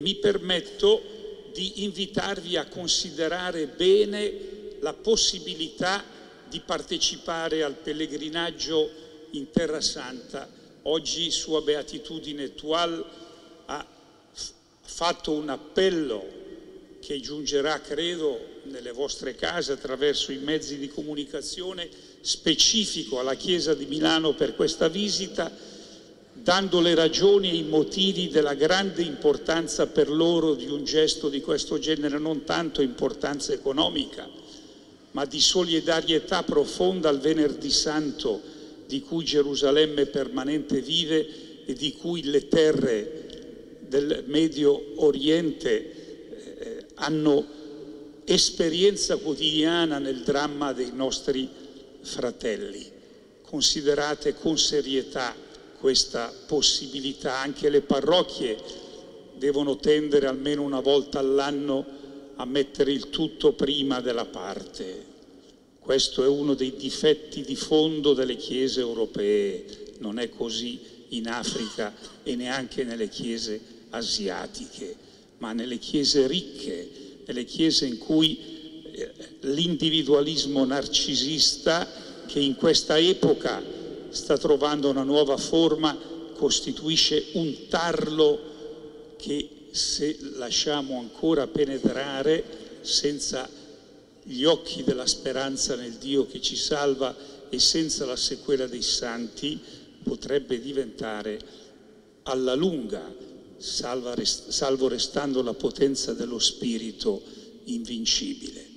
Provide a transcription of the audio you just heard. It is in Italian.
Mi permetto di invitarvi a considerare bene la possibilità di partecipare al pellegrinaggio in Terra Santa. Oggi Sua Beatitudine Tual ha fatto un appello che giungerà, credo, nelle vostre case attraverso i mezzi di comunicazione specifico alla Chiesa di Milano per questa visita dando le ragioni e i motivi della grande importanza per loro di un gesto di questo genere, non tanto importanza economica, ma di solidarietà profonda al venerdì santo di cui Gerusalemme permanente vive e di cui le terre del Medio Oriente eh, hanno esperienza quotidiana nel dramma dei nostri fratelli. Considerate con serietà questa possibilità. Anche le parrocchie devono tendere almeno una volta all'anno a mettere il tutto prima della parte. Questo è uno dei difetti di fondo delle chiese europee, non è così in Africa e neanche nelle chiese asiatiche, ma nelle chiese ricche, nelle chiese in cui eh, l'individualismo narcisista che in questa epoca sta trovando una nuova forma, costituisce un tarlo che se lasciamo ancora penetrare senza gli occhi della speranza nel Dio che ci salva e senza la sequela dei santi potrebbe diventare alla lunga, salvo restando la potenza dello Spirito, invincibile.